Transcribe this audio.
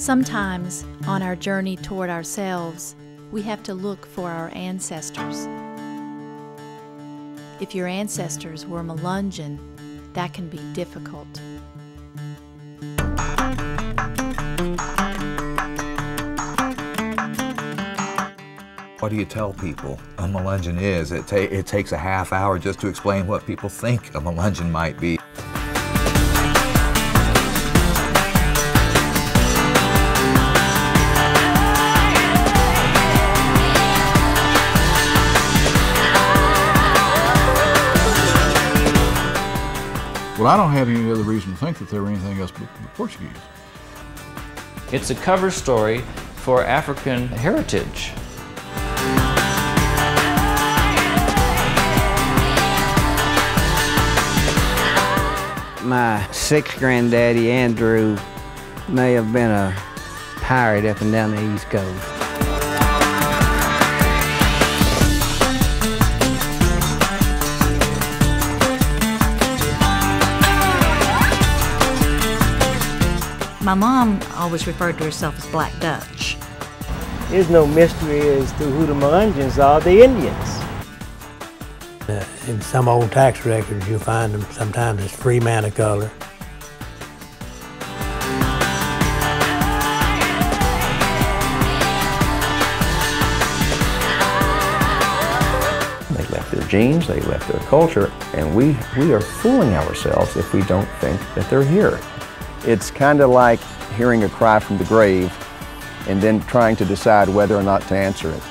Sometimes, on our journey toward ourselves, we have to look for our ancestors. If your ancestors were Melungeon, that can be difficult. What do you tell people a Melungeon is? It, ta it takes a half hour just to explain what people think a Melungeon might be. Well, I don't have any other reason to think that they were anything else but Portuguese. It's a cover story for African heritage. My sixth granddaddy, Andrew, may have been a pirate up and down the East Coast. My mom always referred to herself as Black Dutch. There's no mystery as to who the Melungeons are, the Indians. Uh, in some old tax records, you'll find them sometimes as free man of color. They left their genes, they left their culture, and we, we are fooling ourselves if we don't think that they're here. It's kind of like hearing a cry from the grave and then trying to decide whether or not to answer it.